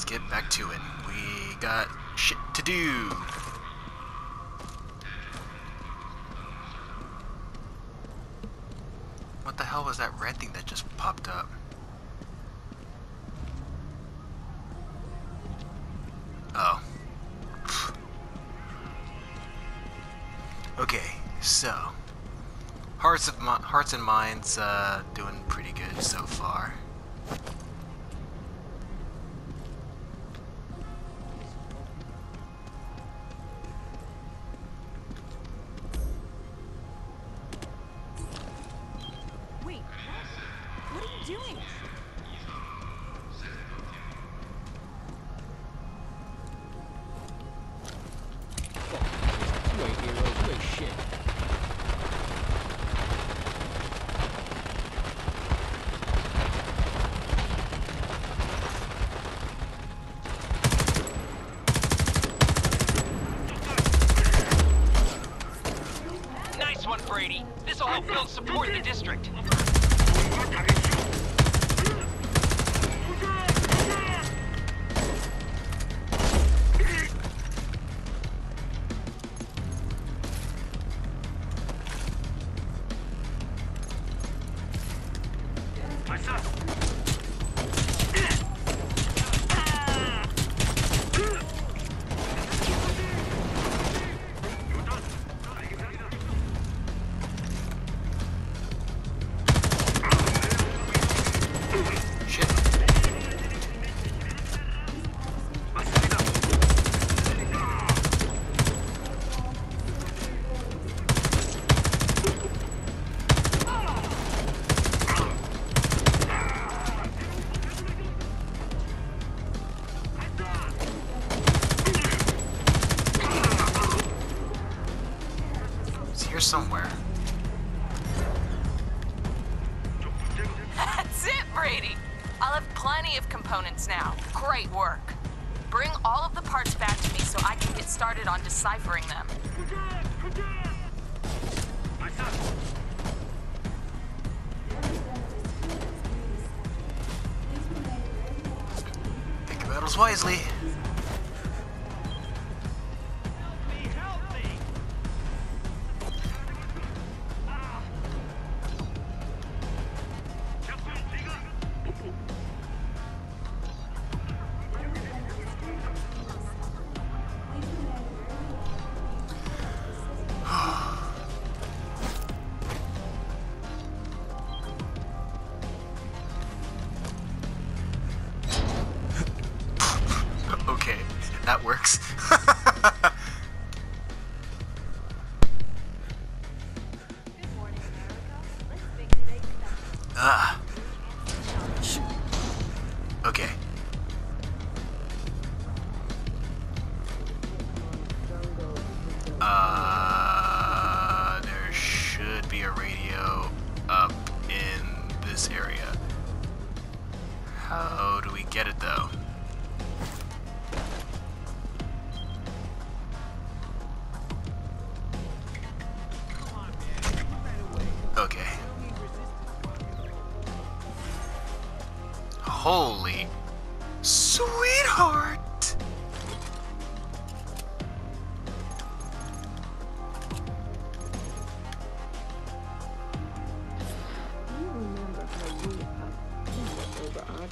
let's get back to it. We got shit to do. What the hell was that red thing that just popped up? Oh. Okay, so hearts of hearts and minds uh, doing pretty good so far.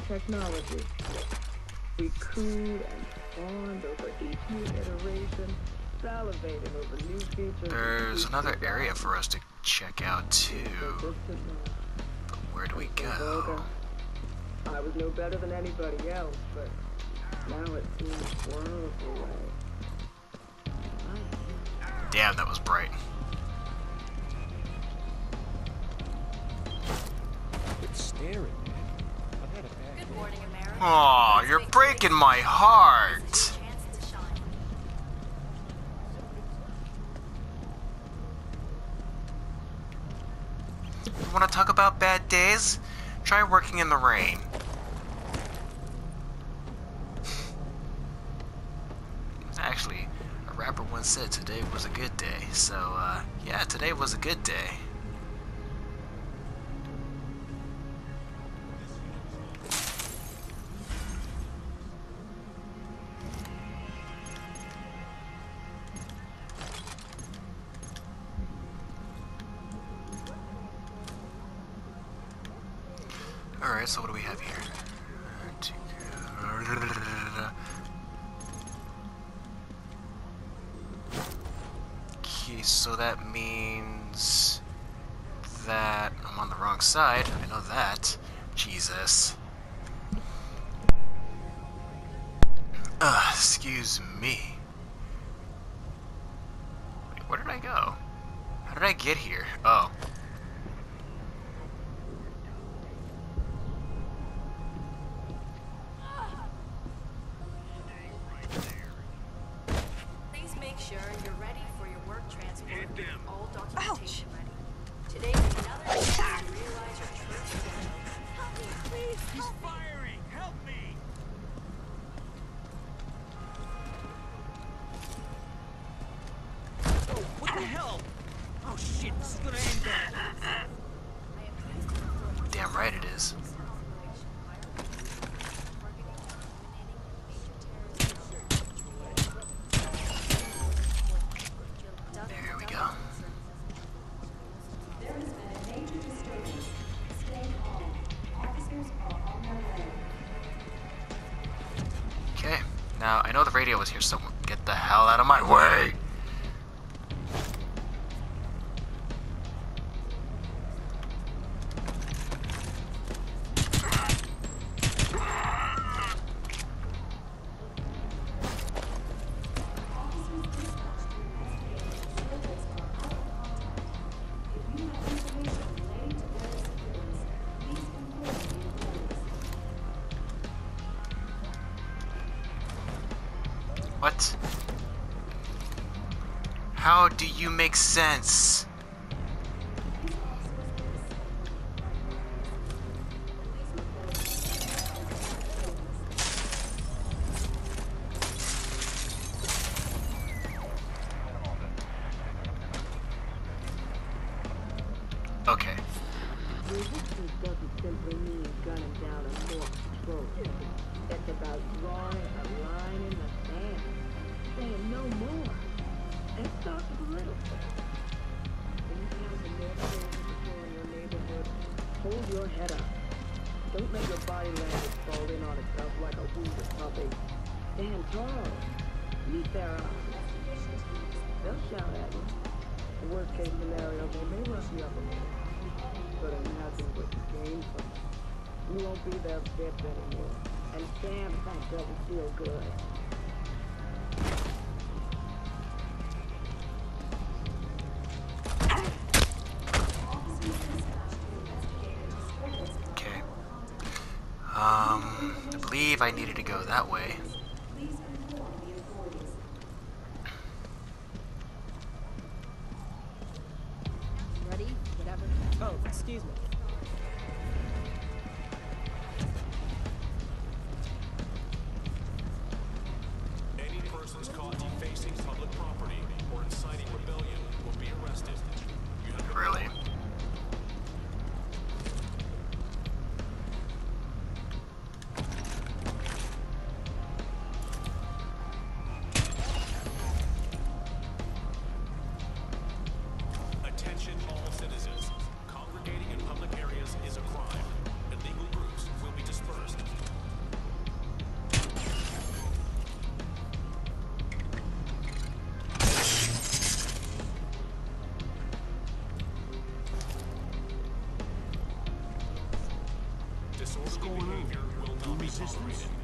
Technology. We cooed and fawned over each new iteration, salivated over new features. There's another area for us to check out too. Just to know, But where do we go? I was no better than anybody else, but now it seems worlds away. Damn, that was bright. It's staring, Aw, you're breaking my heart. You want to talk about bad days? Try working in the rain. Actually, a rapper once said today was a good day. So, uh, yeah, today was a good day. Alright, so what do we have here? Okay, so that means that I'm on the wrong side. I know that. Jesus. Excuse me. Wait, where did I go? How did I get here? Oh. Now I know the radio was here so Get the hell out of my way! Sense? Stand tall. Meet their eyes. They'll shout at you. The worst case scenario, they may rough you up a little but imagine what you gain from it. You won't be their bitch anymore. And damn, that doesn't feel good. Okay. Um, I believe I needed to go that way. Not be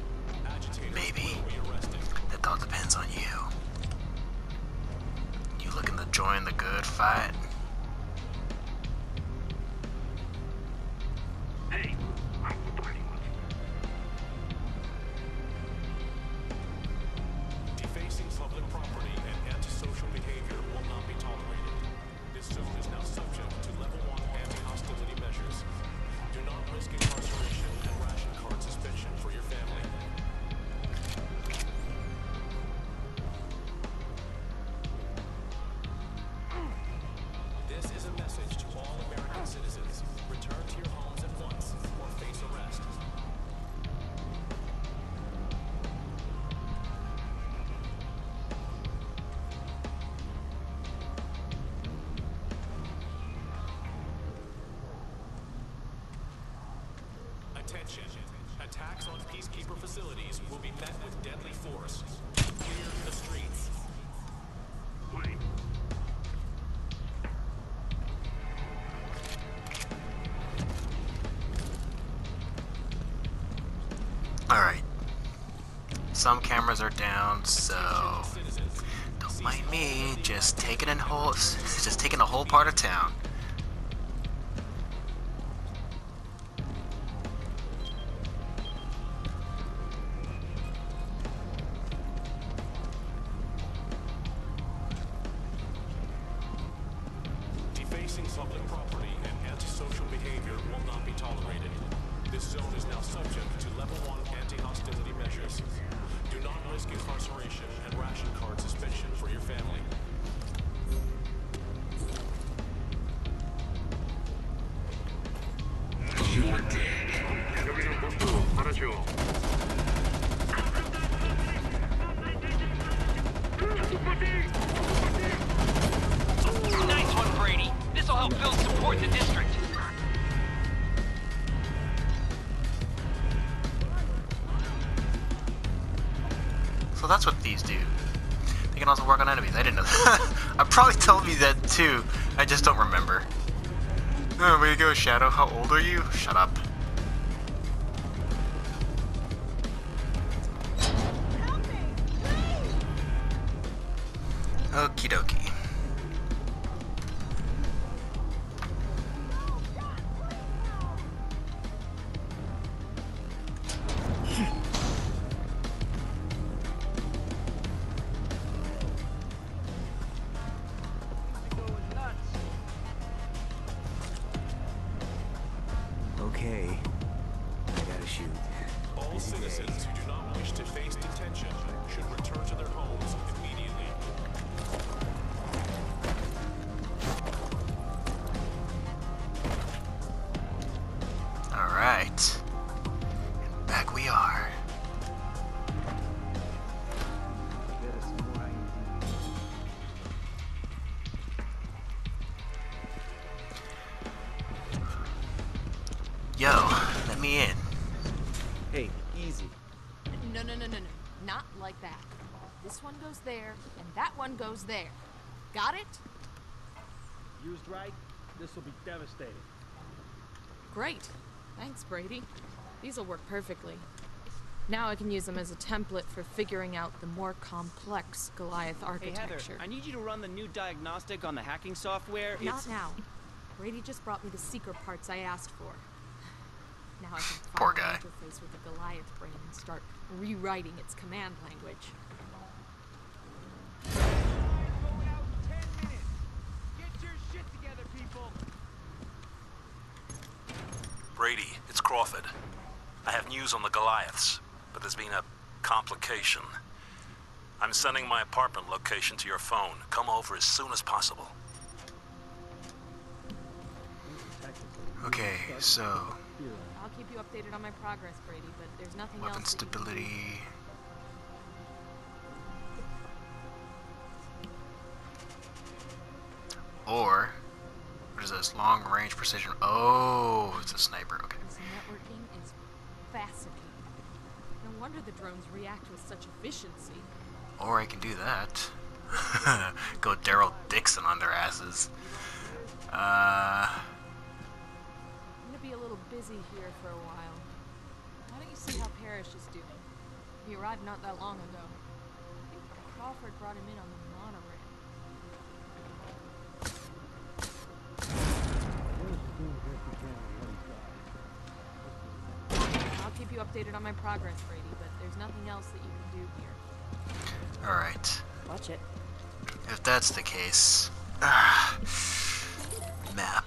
Attention. Attacks on peacekeeper facilities will be met with deadly force. Clear the streets. Alright. Some cameras are down, so don't mind me just taking a whole just taking a whole part of town. Too. I just don't remember. Oh, way to go, Shadow. How old are you? Shut up. Okie dokie. Brady. These'll work perfectly. Now I can use them as a template for figuring out the more complex Goliath architecture. Hey architecture. Heather, I need you to run the new diagnostic on the hacking software. Not It's now. Brady just brought me the secret parts I asked for. Now I can Poor finally guy. interface with the Goliath brain and start rewriting its command language. going out in 10 minutes. Get your shit together. Brady, it's Crawford. I have news on the Goliaths, but there's been a complication. I'm sending my apartment location to your phone. Come over as soon as possible. Okay, so I'll keep you updated on my progress, Brady, but there's nothing weapon else. that you can do. stability. Or what is this? Long range precision. Oh, it's a sniper. Okay. This networking is fascinating. No wonder the drones react with such efficiency. Or I can do that. Go Daryl Dixon on their asses. Uh, I'm gonna be a little busy here for a while. Why don't you see how Parrish is doing? He arrived not that long ago. I think Crawford brought him in on the monorail. I'll keep you updated on my progress, Brady, but there's nothing else that you can do here. alright. Watch it. If that's the case. ah, map.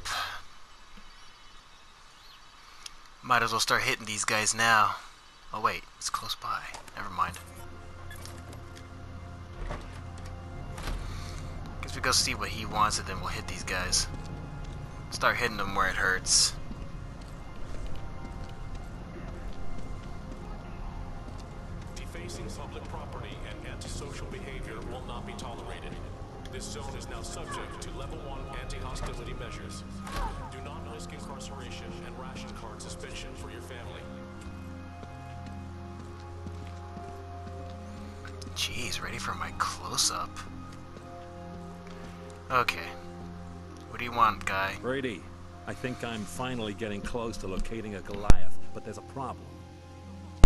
Might as well start hitting these guys now. Oh wait, it's close by. Never mind. Guess we go see what he wants and then we'll hit these guys. Start hitting them where it hurts. Defacing public property and antisocial behavior will not be tolerated. This zone is now subject to level one anti-hostility measures. Do not risk incarceration and ration card suspension for your family. Jeez, ready for my close-up. Okay. What do you want, guy? Brady, I think I'm finally getting close to locating a Goliath, but there's a problem.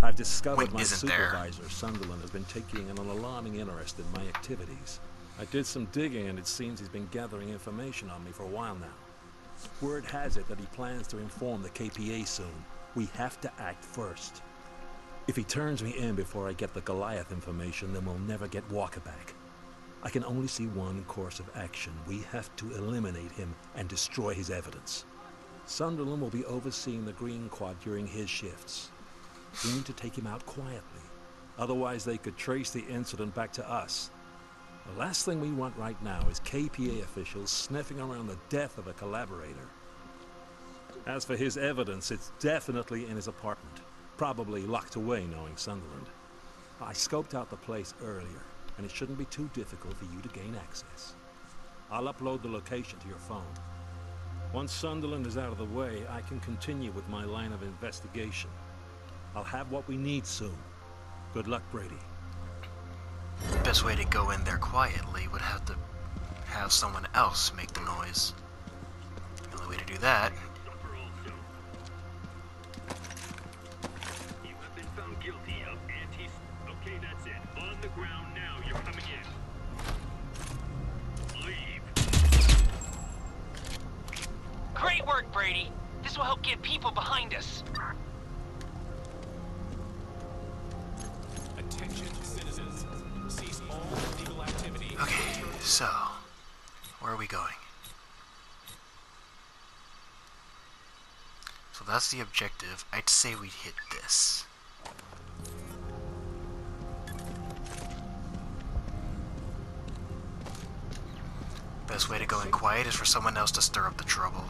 I've discovered Wait, my isn't there? supervisor, Sunderland, has been taking an alarming interest in my activities. I did some digging, and it seems he's been gathering information on me for a while now. Word has it that he plans to inform the KPA soon. We have to act first. If he turns me in before I get the Goliath information, then we'll never get Walker back. I can only see one course of action. We have to eliminate him and destroy his evidence. Sunderland will be overseeing the Green Quad during his shifts. We need to take him out quietly. Otherwise, they could trace the incident back to us. The last thing we want right now is KPA officials sniffing around the death of a collaborator. As for his evidence, it's definitely in his apartment. Probably locked away knowing Sunderland. I scoped out the place earlier, and it shouldn't be too difficult for you to gain access. I'll upload the location to your phone. Once Sunderland is out of the way, I can continue with my line of investigation. I'll have what we need soon. Good luck, Brady. The best way to go in there quietly would have to have someone else make the noise. The only way to do that Great work, Brady. This will help get people behind us. Attention, citizens. Cease all illegal activity. Okay, so where are we going? So that's the objective. I'd say we hit this. Best way to go in quiet is for someone else to stir up the trouble.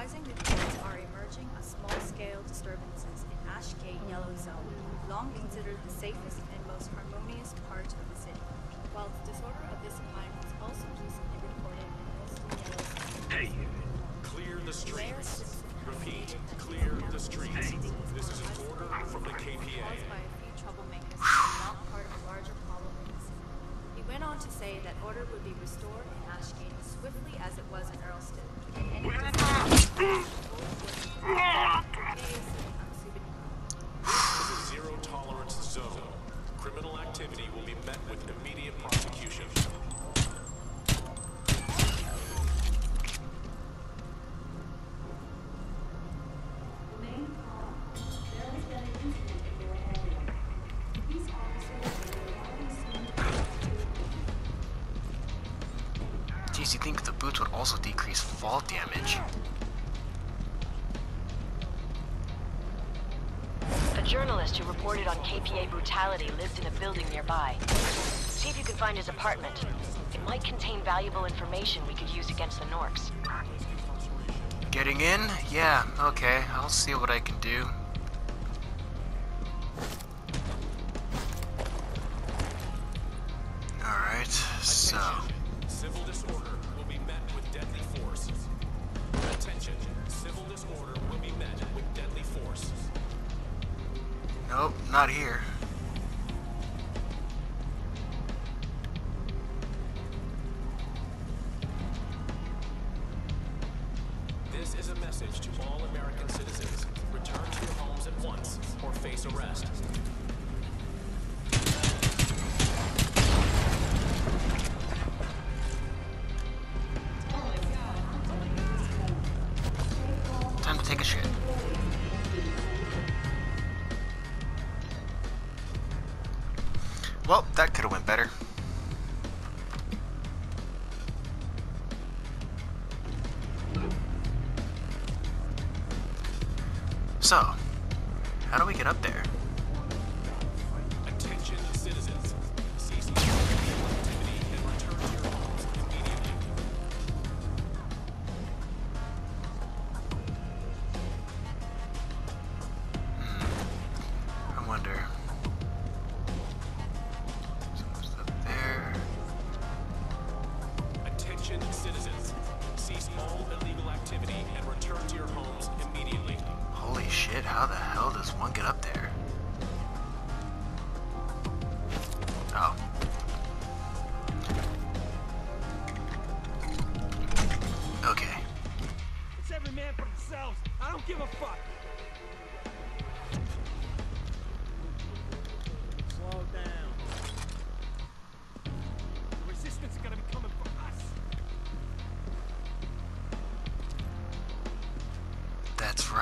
Surprising reports are emerging of small-scale disturbances in Ashgate Yellow Zone, long considered the safest met with immediate prosecution. Geez, you think the boots would also decrease fall damage? Journalist who reported on KPA brutality lived in a building nearby. See if you can find his apartment. It might contain valuable information we could use against the Norks. Getting in? Yeah, okay. I'll see what I can do. Time to take a shit. Well, that could have went better. So, how do we get up there?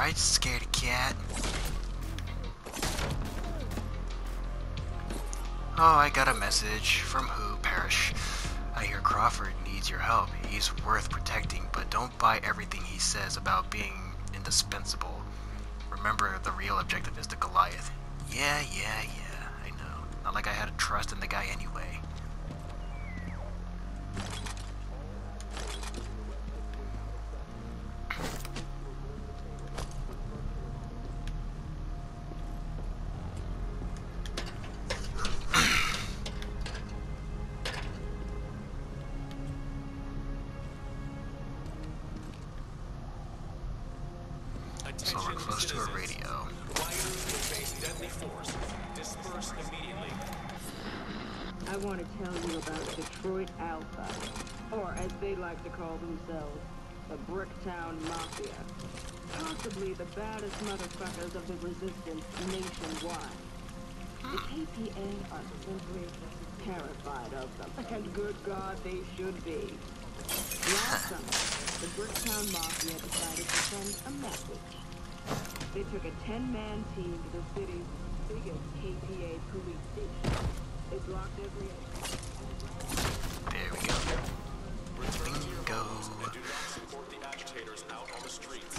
Right, scaredy cat. Oh, I got a message. From who, Parrish? I hear Crawford needs your help. He's worth protecting, but don't buy everything he says about being indispensable. Remember, the real objective is the Goliath. Yeah, yeah, yeah, I know. Not like I had a trust in the guy anyway. A 10-man team to the city's biggest KPA police station. They blocked every. There we go. Return to your Bingo. homes and do not support the agitators out on the streets.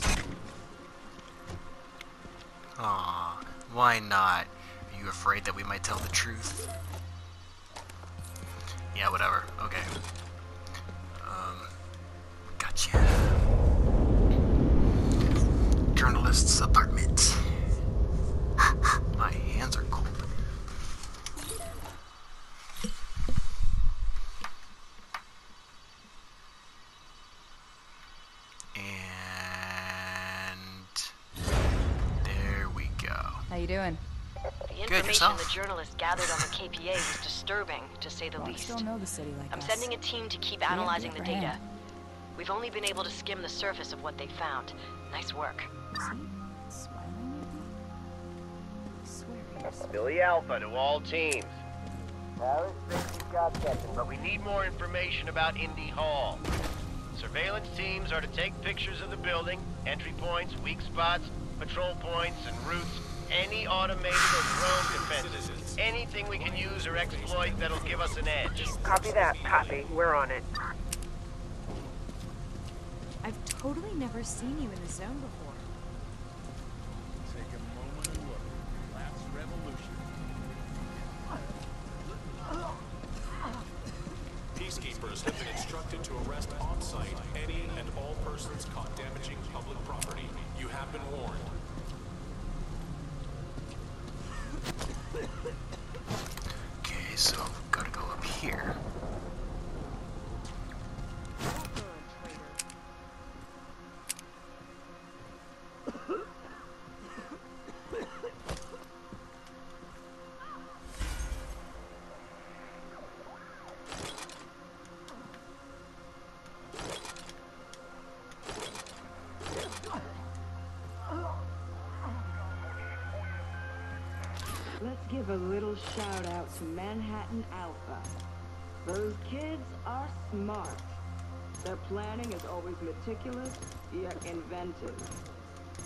Aw, why not? Are you afraid that we might tell the truth? Yeah, whatever. Okay. Um, gotcha. Journalist's apartment. My hands are cold. And there we go. How you doing? The information the journalist gathered on the KPA was disturbing, to say the Well, I least. still know the city like I'm us. sending a team to keep Yeah, analyzing the for him. data. We've only been able to skim the surface of what they found. Nice work. See? Philly Alpha to all teams. Parrish thinks he's got second, but we need more information about Indy Hall. Surveillance teams are to take pictures of the building, entry points, weak spots, patrol points, and routes, any automated or drone defenses. Anything we can use or exploit that'll give us an edge. Copy that. Copy. We're on it. I've totally never seen you in the zone before. Give a little shout out to Manhattan Alpha. Those kids are smart. Their planning is always meticulous, yet inventive.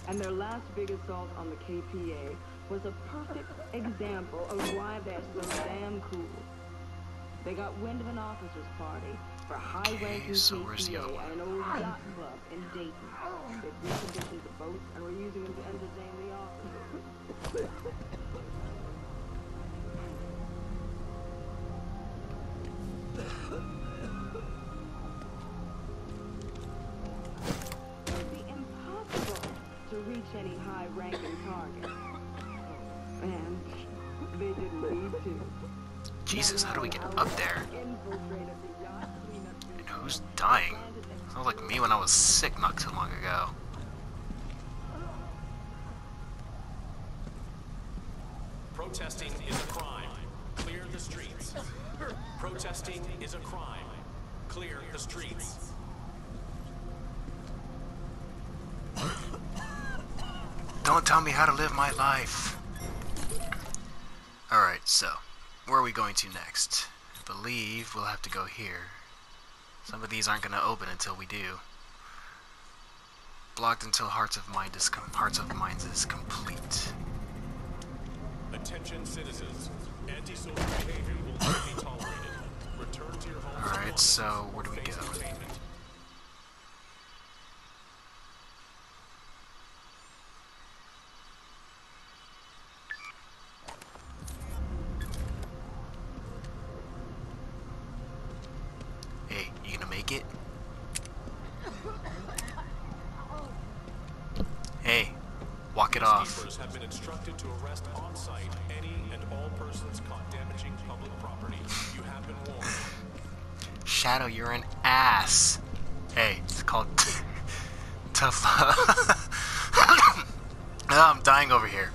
And their last big assault on the KPA was a perfect example of why they're so damn cool. They got wind of an officers' party for high-ranking Okay, so where's the other KPA at an old yacht club in Dayton. They reconditioned the boats and were using them to entertain the officers. any high-ranking target. And they didn't need to. Jesus, how do we get up there? Infiltrated the yacht, cleaned up And who's dying? Sounds like me when I was sick not too long ago. Protesting is a crime. Clear the streets. Protesting is a crime. Clear the streets. Don't tell me how to live my life. Alright, so, where are we going to next? I believe we'll have to go here. Some of these aren't going to open until we do. Blocked until Hearts of Mind is com Hearts of Minds is complete. Attention citizens. Antisocial behavior will not be tolerated. Return to your homes Alright, so where do we go? containment. Hey, you gonna make it? Hey, Peacekeepers have been instructed to arrest on site any and all persons caught damaging public property. You have been warned. Shadow, you're an ass. Hey, it's called tough. oh, I'm dying over here.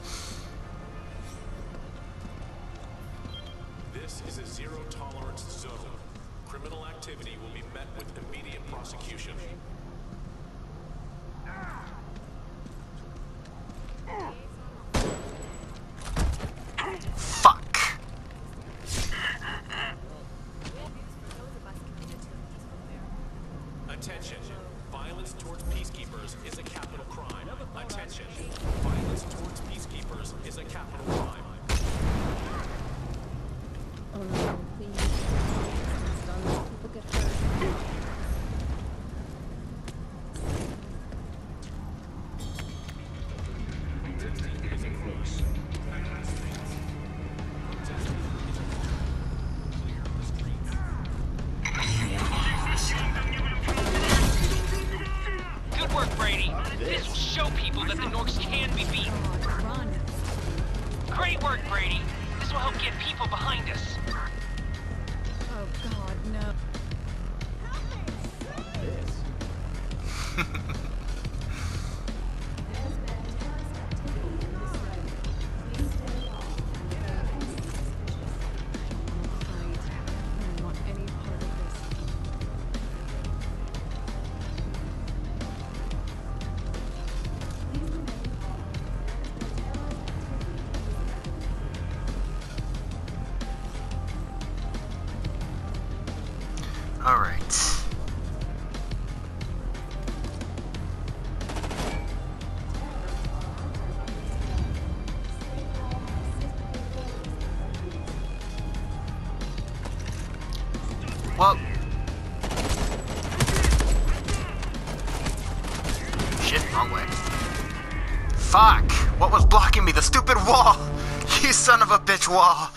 Son of a bitch wall!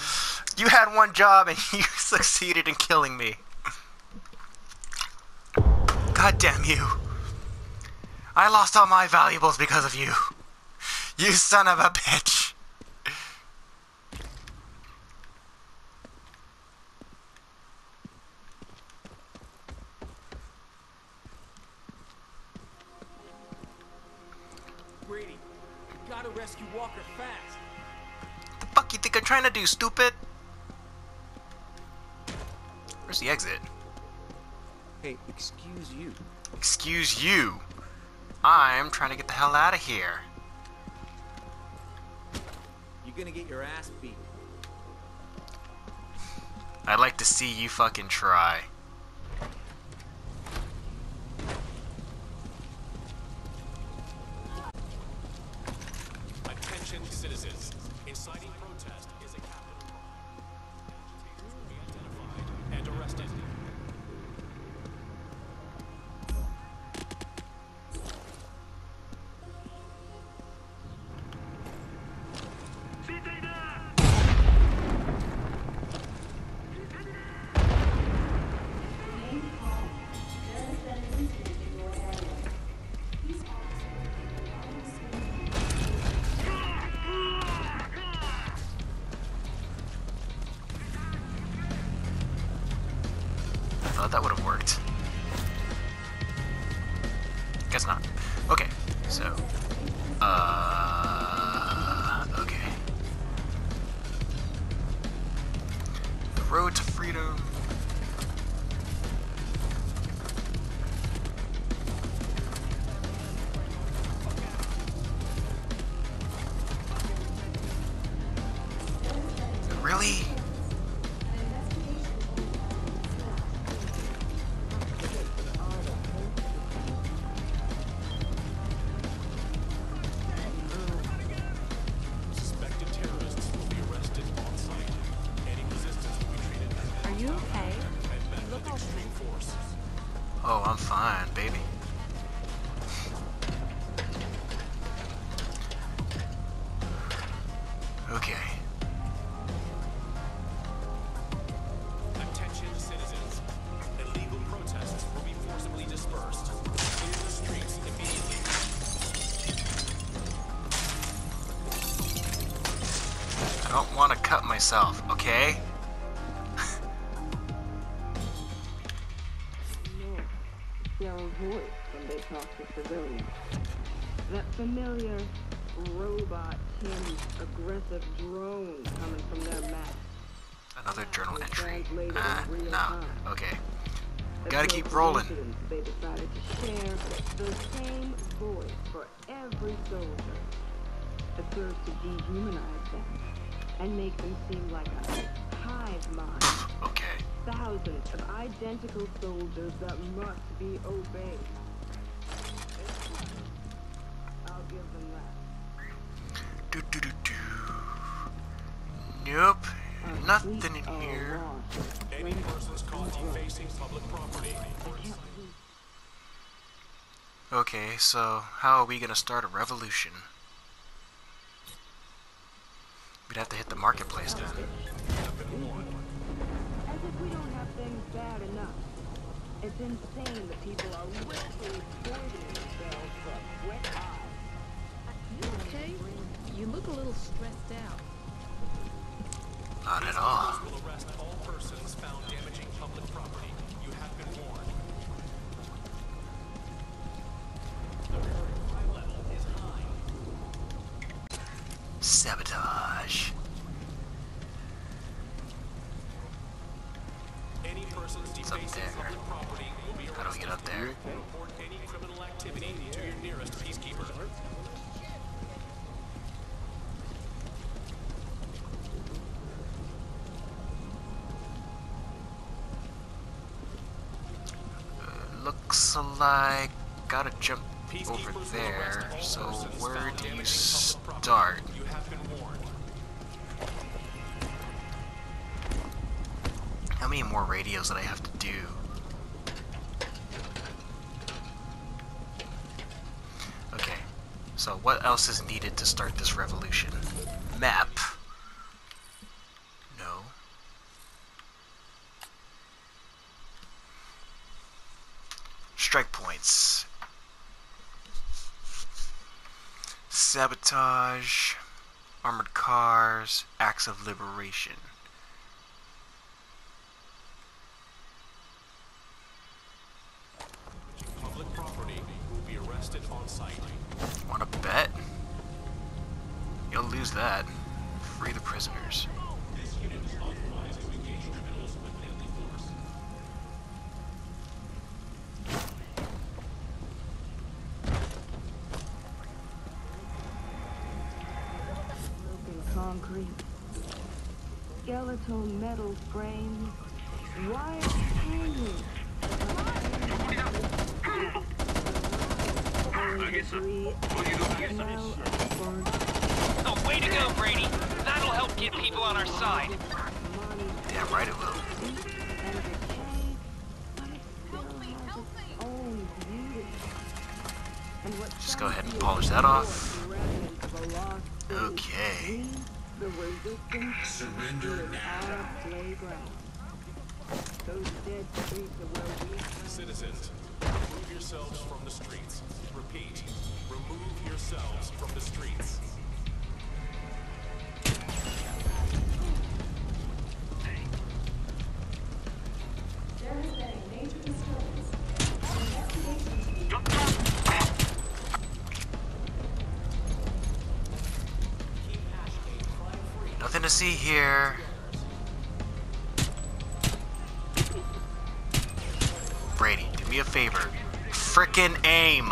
You had one job and you succeeded in killing me. God damn you. I lost all my valuables because of you. You son of a bitch. Fuck think I'm trying to do, stupid? Where's the exit? Hey, excuse you. Excuse you. I'm trying to get the hell out of here. You're gonna get your ass beat. I'd like to see you fucking try. Attention citizens. Cut myself, okay? North share voice when they talk to civilians. That familiar robot tinged aggressive drone coming from their map. Another journal entry. Translated Ah, no. Okay. Gotta keep rolling. They decided to share the same voice for every soldier. It serves to dehumanize them and make them seem like a hive mind. Okay. Thousands of identical soldiers that must be obeyed. I'll give them that. Do do do do. Nope. Nothing in here. Any persons caught defacing public property Okay, so how are we gonna start a revolution? We'd have to hit the marketplace then. As if we don't have things bad enough. It's insane that people are willfully poisoning themselves for a quick high. You okay? You look a little stressed out. Not at all. will arrest all persons found damaging public property. You have been warned. Looks like gotta jump over there. So where do you start? How many more radios that I have to do? Okay, so what else is needed to start this revolution? Map. No. Strike points. Sabotage. Armored cars. Acts of liberation. Public property will be arrested on site. Wanna bet? You'll lose that. Free the prisoners. Skeletal metal frames. Wire hanging. Debris, smell Oh, way to go, Brady. That'll help get people on our side. Damn right it will. and decay, but it still has its own beauty. And what Just go ahead and polish that off. like remnants of a lost city. Okay. We, the resistance, Surrender now. Our playground. Those dead streets are where we Citizens, remove yourselves from the streets. Repeat, remove yourselves from the streets. See here. Brady, do me a favor. Frickin' aim.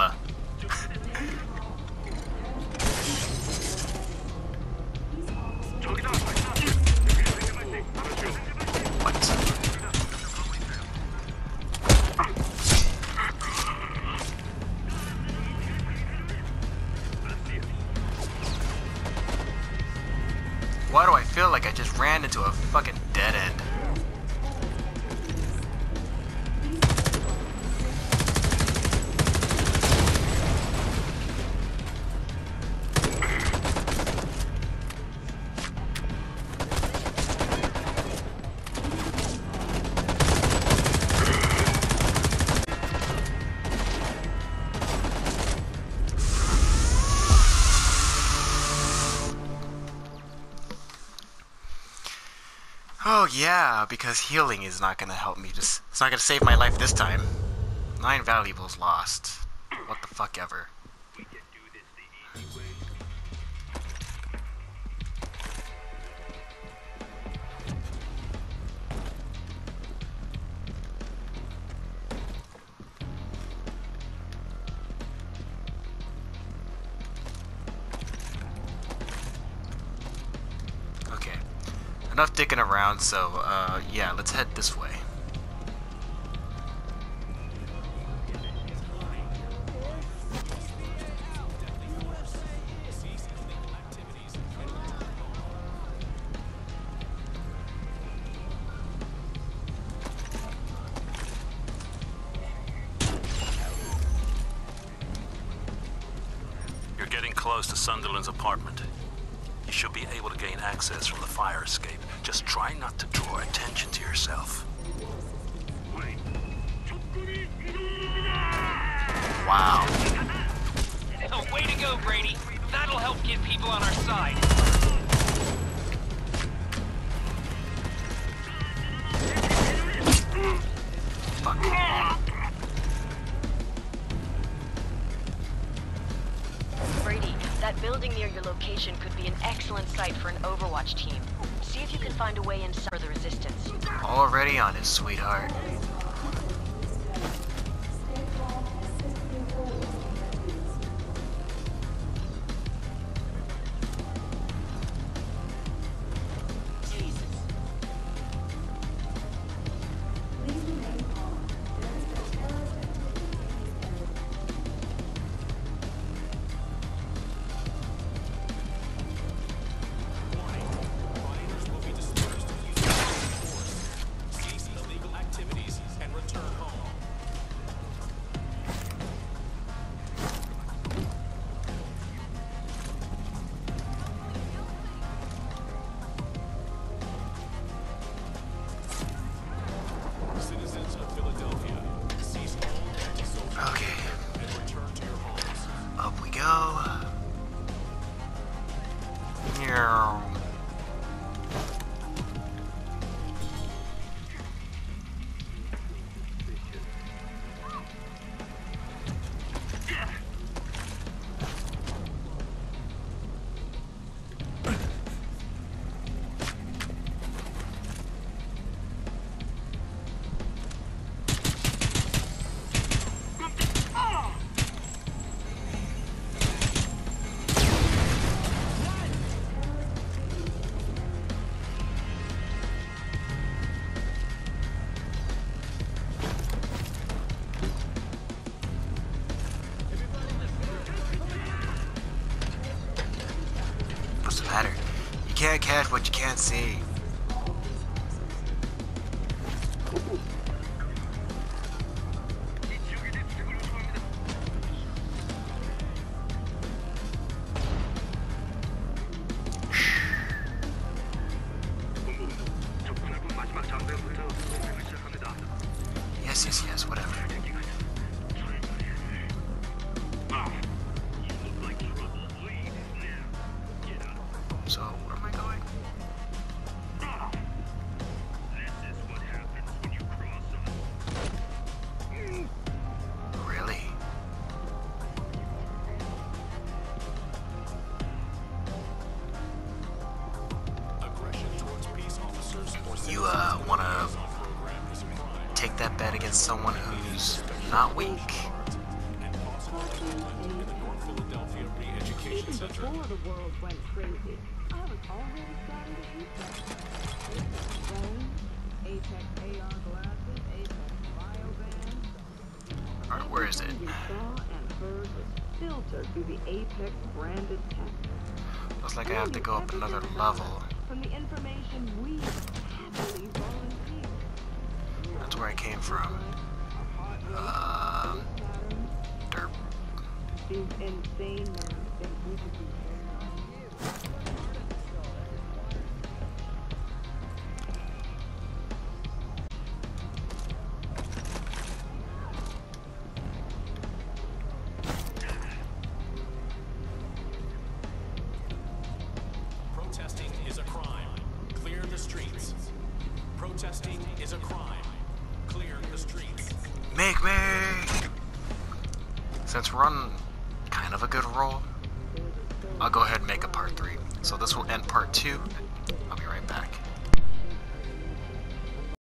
Yeah, because healing is not gonna help me. Just it's not gonna save my life this time. Nine valuables lost. What the fuck ever. Enough dicking around, so uh yeah, let's head this way. You're getting close to Sunderland's apartment. You should be able to gain access from the fire escape. Just try not? to that building near your location could be an excellent site for an Overwatch team. See if you can find a way inside the resistance. Already on it, sweetheart. Sí. You, uh, wanna take that bet against someone who's not weak? To. Alright, where is it? Looks like I have to go up another level. From the information we. That's where I came from. Um, derp.